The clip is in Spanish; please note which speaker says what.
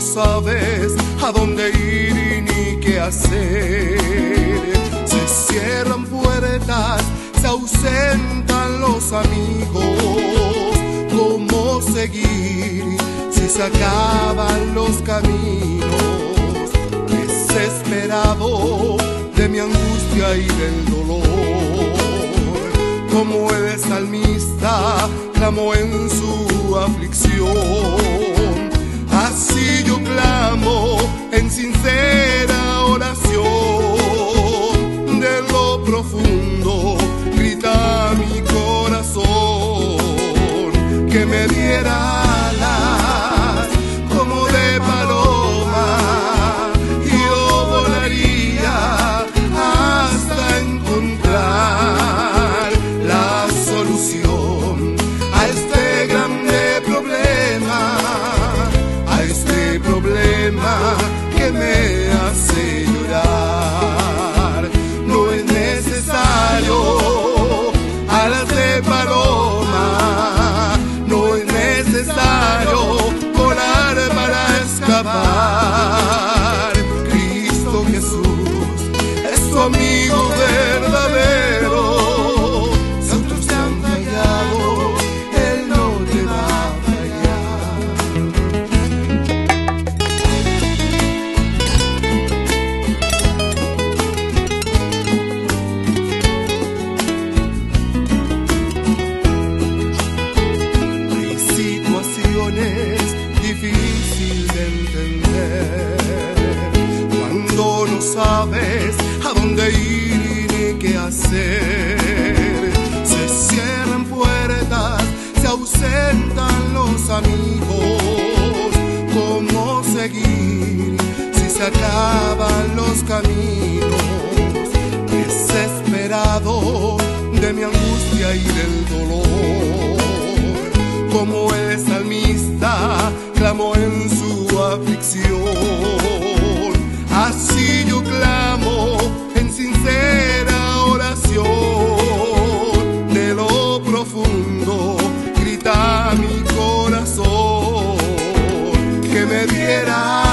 Speaker 1: sabes a dónde ir ni qué hacer. Se cierran puertas, se ausentan los amigos. ¿Cómo seguir si se acaban los caminos? Desesperado de mi angustia y del dolor. Como el salmista clamó en su aflicción. Así yo clamo en sincera oración. De lo profundo grita mi corazón que me diera acabar. Sabes a dónde ir ni qué hacer. Se cierran puertas, se ausentan los amigos. ¿Cómo seguir si se acaban los caminos? Desesperado de mi angustia y del dolor como el salmista me diera.